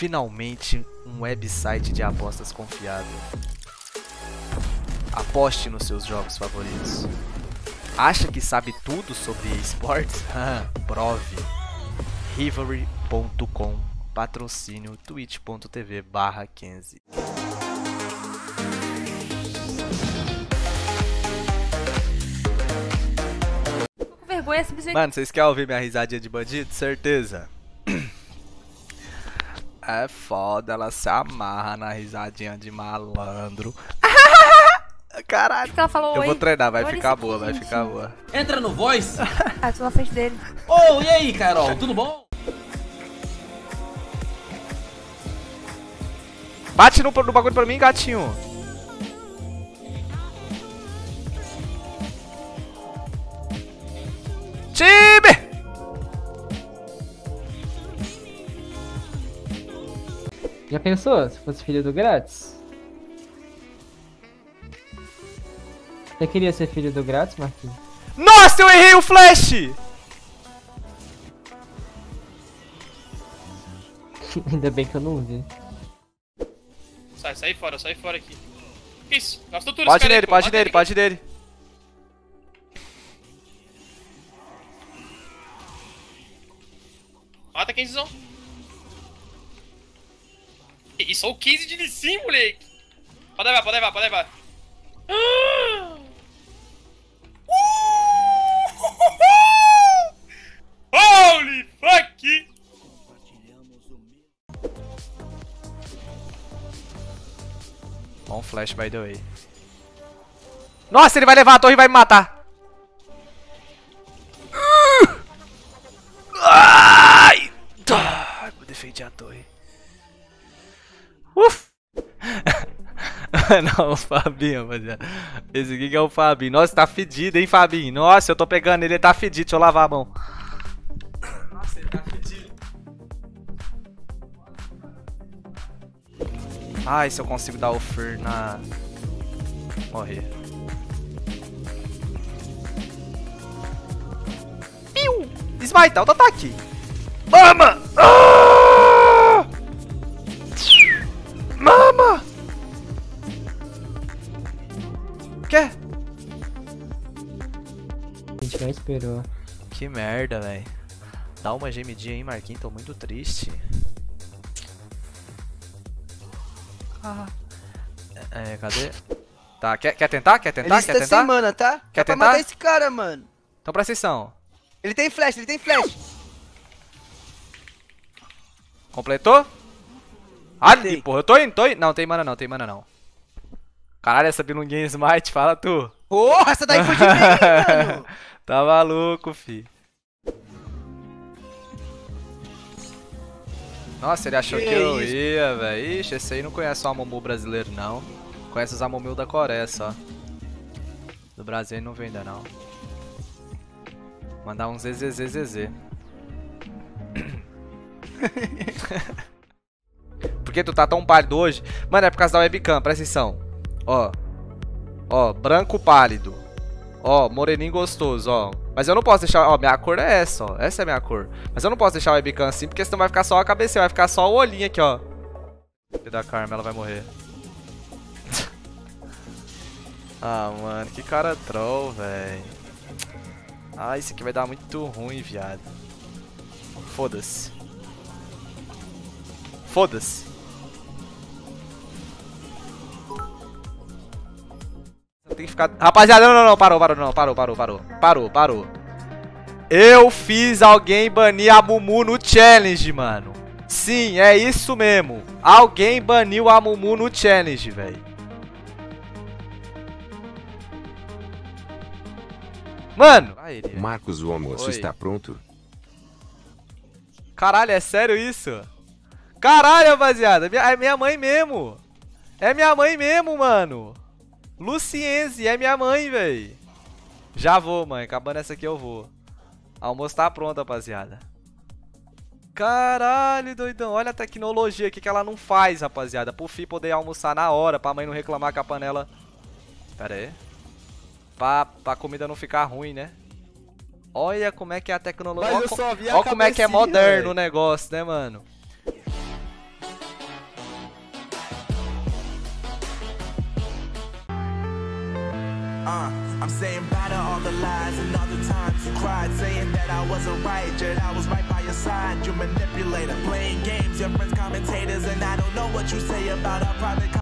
Finalmente um website de apostas confiável. Aposte nos seus jogos favoritos. Acha que sabe tudo sobre esportes? Prove. Rivalry.com Patrocínio twitch.tv barra 15 vergonha simplesmente. Mano, vocês querem ouvir minha risadinha de bandido? Certeza. É foda, ela se amarra na risadinha de malandro. Caralho. ela falou Eu vou treinar, vai ficar boa, vai ficar boa. Entra no Voice. Ah, tô na frente dele. Ô, e aí, Carol, tudo bom? Bate no, no bagulho pra mim, gatinho. Time! Já pensou se fosse filho do grátis? Você queria ser filho do grátis, Marquinhos? Nossa, eu errei o flash! Ainda bem que eu não vi. Sai, sai fora, sai fora aqui. Isso, gastou tudo Pode esse cara aí, nele, Mata nele, ele. pode nele. Mata 15zão. E só o 15 de Lissim, moleque. Pode levar, pode levar, pode levar. Ah! Holy fuck! Bom flash, by the way. Nossa, ele vai levar a torre e vai me matar. Ai! Tá, Vou defender a torre. Não, o Fabinho, rapaziada. Esse aqui que é o Fabinho. Nossa, tá fedido, hein, Fabinho? Nossa, eu tô pegando ele, ele tá fedido. Deixa eu lavar a mão. Nossa, ele tá fedido. Ai, se eu consigo dar o Fer na... Morrer. Piu! Smite, auto-ataque! Mama! Ah! Gente não esperou. Que merda, velho. Dá uma gemidinha aí, Marquinhos. Tô muito triste. Ah. É, cadê? Tá, quer, quer tentar? Quer tentar? Ele quer tentar? sem mana, tá? Quer pra tentar? matar esse cara, mano. Então presta atenção. Ele tem flash, ele tem flash. Completou? Ali, Tem. porra, eu tô indo, tô indo. Não, tem mana não, tem mana não. Caralho, essa bilunguinha smite, fala tu. Porra, essa daí foi de bem, mano. Tá maluco, fi. Nossa, ele achou que, Que eu isso? ia, velho. Ixi, esse aí não conhece o Amomu brasileiro, não. Conhece os Amomu da Coreia só. Do Brasil ele não vem ainda, não. Mandar um ZZZZZ. Por que tu tá tão pálido hoje? Mano, é por causa da webcam, presta atenção. Ó. Ó, branco pálido. Ó, moreninho gostoso, ó. Mas eu não posso deixar. Ó, minha cor é essa, ó. Essa é a minha cor. Mas eu não posso deixar o webcam assim, porque senão vai ficar só a cabeça, vai ficar só o olhinho aqui, ó. Filho da Karma, ela vai morrer. ah, mano, que cara troll, velho. Ah, isso aqui vai dar muito ruim, viado. Foda-se. Foda-se. Que ficar. Rapaziada, não, não, não, parou, parou, não, parou, parou, parou. Parou, parou. Eu fiz alguém banir a Mumu no challenge, mano. Sim, é isso mesmo. Alguém baniu a Mumu no challenge, velho. Mano! Marcos, o almoço Oi. está pronto? Caralho, é sério isso? Caralho, rapaziada. É minha mãe mesmo. É minha mãe mesmo, mano. Luciense, é minha mãe, véi. Já vou, mãe. Acabando essa aqui eu vou. Almoço tá pronto, rapaziada. Caralho, doidão. Olha a tecnologia aqui que ela não faz, rapaziada. Pro Fi poder almoçar na hora, pra mãe não reclamar com a panela. Pera aí. Pra, pra comida não ficar ruim, né? Olha como é que é a tecnologia. Olha co- Olha como é que é moderno velho. o negócio, né, mano? Uh, I'm saying bye to all the lies and all the times you cried, saying that I wasn't right, yet I was right by your side. You manipulator, playing games, your friends commentators, and I don't know what you say about our private.